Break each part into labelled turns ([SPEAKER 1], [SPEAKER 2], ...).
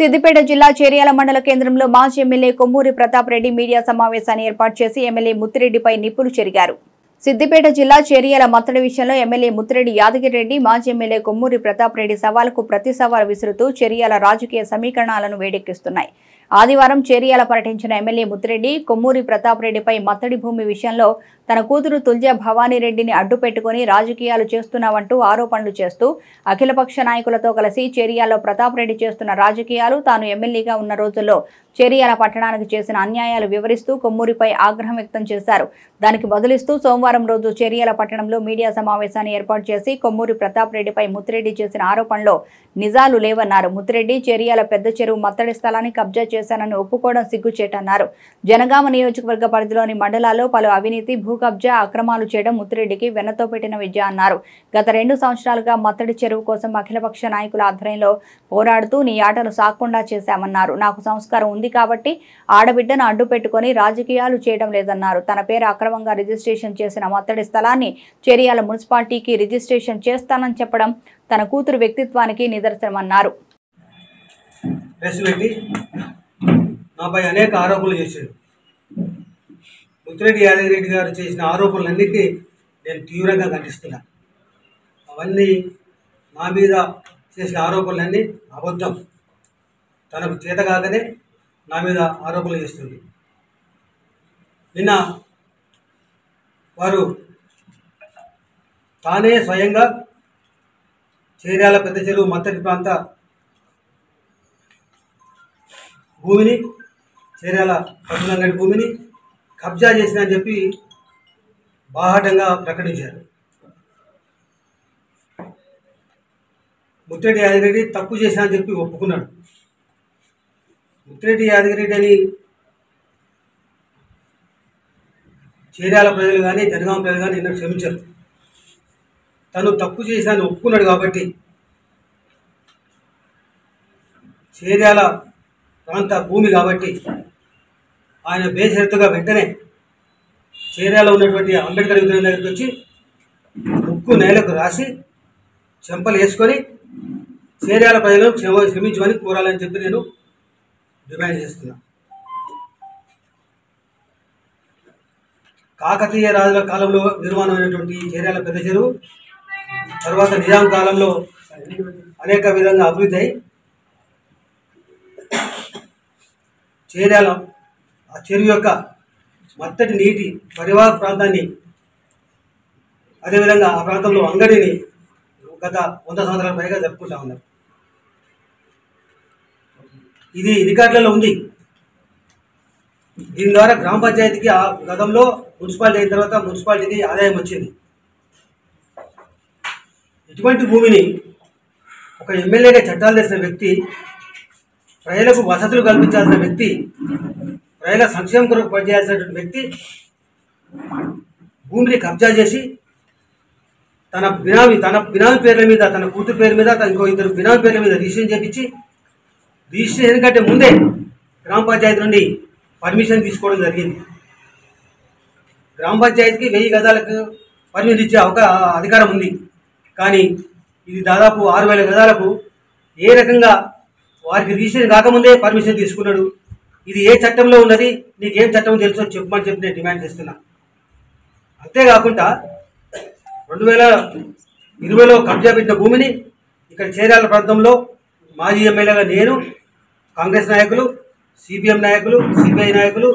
[SPEAKER 1] సిద్దిపేట జిల్లా చేరియాల మండల కేంద్రంలో మాజీ ఎమ్మెల్యే కొమ్మూరి ప్రతాప్ రెడ్డి మీడియా సమావేశాన్ని ఏర్పాటు చేసి ఎమ్మెల్యే ముత్తిరెడ్డిపై నిప్పులు చెరిగారు. సిద్దిపేట జిల్లా చేరియాల మత్తడి విషయంలో ఎమ్మెల్యే ముత్తిరెడ్డి యాదగిరెడ్డి మాజీ ఎమ్మెల్యే కొమ్మూరి ప్రతాప్ రెడ్డి సవాలుకు ప్రతి సవాల్ విసురుతూ చెరియాల రాజకీయ సమీకరణాలను వేడెక్కిస్తున్నాయి. ఆదివారం చేరియాల పర్యటించిన ఎమ్మెల్యే ముత్తిరెడ్డి కొమ్మూరి ప్రతాప్ రెడ్డిపై మత్తడి భూమి విషయంలో తన కూతురు తుల్జా భవానీరెడ్డిని అడ్డుపెట్టుకుని రాజకీయాలు చేస్తున్నావంటూ ఆరోపణలు చేస్తూ అఖిలపక్ష నాయకులతో కలిసి చేరియాలో ప్రతాప్ రెడ్డి చేస్తున్న రాజకీయాలు తాను ఎమ్మెల్యేగా ఉన్న రోజుల్లో చేరియాల పట్టణానికి చేసిన అన్యాయాలు వివరిస్తూ కొమ్మూరిపై ఆగ్రహం వ్యక్తం చేశారు. దానికి బదులిస్తూ సోమవారం రోజు చేరియాల పట్టణంలో మీడియా సమావేశాన్ని ఏర్పాటు చేసి కొమ్మూరి ప్రతాప్ రెడ్డిపై ముత్తిరెడ్డి చేసిన ఆరోపణలో నిజాలు లేవన్నారు. ముత్తిరెడ్డి చేరియాల పెద్ద చెరువు మత్తడి స్థలాన్ని కబ్జా చేశానని ఒప్పుకోవడం సిగ్గుచేటన్నారు జనగామ నియోజకవర్గ పరిధిలోని మండలాల్లో పలు అవినీతి భూ కబ్జా అక్రమాలు చేయడం ముత్తిరెడ్డికి వెన్నతో పెట్టిన విద్య అన్నారు. గత రెండు సంవత్సరాలుగా మత్తడి చెరువు కోసం అఖిలపక్ష నాయకుల ఆధ్వర్యంలో పోరాడుతూ నీ ఆటలు సాకుండా చేశామన్నారు. నాకు సంస్కారం ఉంది కాబట్టి ఆడబిడ్డను అడ్డు పెట్టుకుని రాజకీయాలు చేయడం లేదన్నారు. తన పేరు అక్రమంగా రిజిస్ట్రేషన్ చేసిన మత్తడి స్థలాన్ని చేరియాల మున్సిపాలిటీకి రిజిస్ట్రేషన్ చేస్తానని చెప్పడం తన కూతురు వ్యక్తిత్వానికి నిదర్శనమన్నారు.
[SPEAKER 2] అబ్బాయి అనేక ఆరోపణలు చేశాడు. ముత్తిరెడ్డి యాదగిరెడ్డి గారు చేసిన ఆరోపణలన్నింటినీ నేను తీవ్రంగా ఖండిస్తున్నా. అవన్నీ నా మీద చేసిన ఆరోపణలన్నీ అబద్ధం. తనకు చేత కాకనే నా మీద ఆరోపణలు చేస్తుంది. నిన్న వారు తానే స్వయంగా చేర్యాల పెద్ద చెరువు మత్తడి ప్రాంత భూమిని చేర్యాల పట్టులంగడి భూమిని కబ్జా చేసిన అని చెప్పి బాహాటంగా ప్రకటించారు. ముత్తిరెడ్డి యాదగిరెడ్డి తప్పు చేశా అని చెప్పి ఒప్పుకున్నాడు. ముత్తిరెడ్డి యాదగిరెడ్డి అని చీరాల ప్రజలు కానీ జనగాం ప్రజలు కానీ నిన్న క్షమించారు. తను తప్పు చేశాను ఒప్పుకున్నాడు కాబట్టి చేర్యాల ప్రాంత భూమి కాబట్టి ఆయన బేషరతుగా వెంటనే చీరాలో ఉన్నటువంటి అంబేద్కర్ విగ్రహం దగ్గరికి వచ్చి ముక్కు నేలకు రాసి చెంపలు వేసుకొని చీరాల ప్రజలను క్షమ క్షమించమని కోరాలని చెప్పి నేను డిమాండ్ చేస్తున్నా. కాకతీయ రాజుల కాలంలో నిర్మాణమైనటువంటి చీరాల పెద్ద చెరువు తర్వాత నిజాం కాలంలో అనేక విధంగా అభివృద్ధి అయి చేర్యాల ఆ చెరువు యొక్క మత్తటి నీటి పరివాహక ప్రాంతాన్ని అదేవిధంగా ఆ ప్రాంతంలో అంగడిని గత వంద సంవత్సరాల పైగా జరుపుకుంటా ఉన్నారు. ఇది రికార్డులలో ఉంది. దీని ద్వారా గ్రామ పంచాయతీకి ఆ గతంలో మున్సిపాలిటీ అయిన తర్వాత మున్సిపాలిటీకి ఆదాయం వచ్చింది. ఇటువంటి భూమిని ఒక ఎమ్మెల్యేగా చట్టాలు తెలిసిన వ్యక్తి ప్రజలకు వసతులు కల్పించాల్సిన వ్యక్తి ప్రజల సంక్షేమం కొరకు పనిచేయాల్సినటువంటి వ్యక్తి భూమిని కబ్జా చేసి తన బినామి తన బినామి పేర్ల మీద తన కూతురు పేరు మీద తన ఇంకో ఇద్దరు బినామి పేర్ల మీద రిజిస్ట్రేషన్ చేపించి రిజిస్ట్రేషన్ కంటే ముందే గ్రామ పంచాయతీ నుండి పర్మిషన్ తీసుకోవడం జరిగింది. గ్రామ పంచాయతీకి వెయ్యి గదాలకు పర్మిషన్ ఇచ్చే ఒక అధికారం ఉంది. కానీ ఇది దాదాపు ఆరు వేల గదాలకు ఏ రకంగా వారికి రిజిస్ట్రేషన్ కాకముందే పర్మిషన్ తీసుకున్నాడు. ఇది ఏ చట్టంలో ఉన్నది నీకు ఏం చట్టం తెలుసో చెప్పమని చెప్పి నేను డిమాండ్ చేస్తున్నా. అంతేకాకుండా రెండు వేల ఇరవైలో కబ్జా పెట్టిన భూమిని ఇక్కడ చేరాల ప్రాంతంలో మాజీ ఎమ్మెల్యేగా నేను కాంగ్రెస్ నాయకులు సిపిఎం నాయకులు సిపిఐ నాయకులు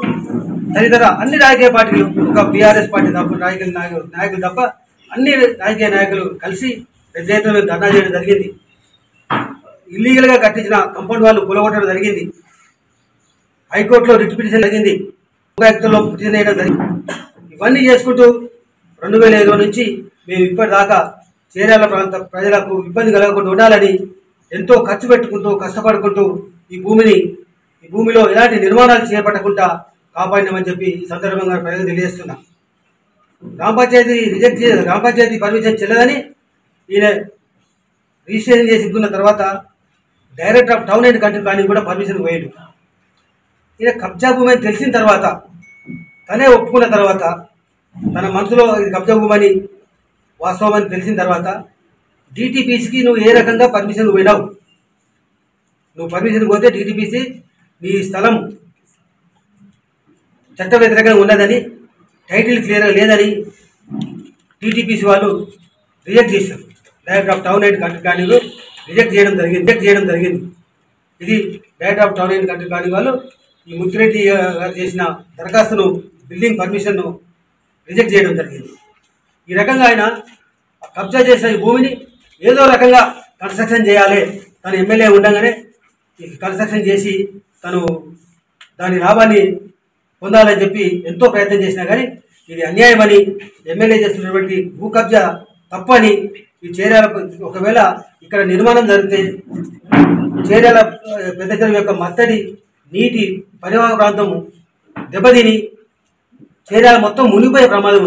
[SPEAKER 2] తదితర అన్ని రాజకీయ పార్టీలు ఒక బీఆర్ఎస్ పార్టీ తప్ప రాజకీయ నాయకులు నాయకులు తప్ప అన్ని రాజకీయ నాయకులు కలిసి పెద్ద ఎత్తున ధర్నా చేయడం జరిగింది. ఇల్లీగల్గా కట్టించిన కంపౌండ్ వాళ్ళు కూలగొట్టడం జరిగింది. హైకోర్టులో రిట్ పిటిషన్ జరిగింది. లోకాయుక్తంలో పిటిషన్ వేయడం జరిగింది. ఇవన్నీ చేసుకుంటూ రెండు వేల ఇరవై నుంచి మేము ఇప్పటిదాకా చేరాల ప్రాంత ప్రజలకు ఇబ్బంది కలగకుండా ఉండాలని ఎంతో ఖర్చు పెట్టుకుంటూ కష్టపడుకుంటూ ఈ భూమిని ఈ భూమిలో ఎలాంటి నిర్మాణాలు చేపట్టకుండా కాపాడినామని చెప్పి ఈ సందర్భంగా ప్రజలకు తెలియజేస్తున్నా. గ్రామ పంచాయతీ రిజెక్ట్ చేసి గ్రామ పంచాయతీ పర్మిషన్ చెల్లదని ఈయన రిజిస్ట్రేషన్ చేసి ఇచ్చుకున్న తర్వాత director of town and country planning కూడా పర్మిషన్ పోయాడు. ఈయన కబ్జా భూమి అని తెలిసిన తర్వాత తనే ఒప్పుకున్న తర్వాత తన మనసులో ఇది కబ్జా భూమి అని వాస్తవం అని తెలిసిన తర్వాత డిటిపిసికి నువ్వు ఏ రకంగా పర్మిషన్ పోయినావు? నువ్వు పర్మిషన్ పోతే టీటీపీసీ నీ స్థలం చట్ట వ్యతిరేకంగా ఉన్నదని టైటిల్ క్లియర్గా లేదని టీటీపీసీ వాళ్ళు రిజెక్ట్ చేశారు. Director of town and country planning reject చేయడం జరిగింది రిజెక్ట్ చేయడం జరిగింది. ఇది director of town and country planning వాళ్ళు ఈ ముత్తిరెడ్డి గారు చేసిన దరఖాస్తును బిల్డింగ్ పర్మిషన్ను రిజెక్ట్ చేయడం జరిగింది. ఈ రకంగా ఆయన కబ్జా చేసిన ఈ భూమిని ఏదో రకంగా కన్స్ట్రక్షన్ చేయాలి. తను ఎమ్మెల్యే ఉండగానే ఈ కన్స్ట్రక్షన్ చేసి తను దాని లాభాన్ని పొందాలని చెప్పి ఎంతో ప్రయత్నం చేసినా కానీ ఇది అన్యాయమని ఎమ్మెల్యే చేస్తున్నటువంటి భూ కబ్జా తప్పని ఈ చేర్యాల ఒకవేళ ఇక్కడ నిర్మాణం జరిగితే చేర్యాల పెద్ద యొక్క మత్తడి నీటి పరివాహక ప్రాంతం దెబ్బతిని చేర్యాల మొత్తం మునిగిపోయే ప్రమాదం ఉంది.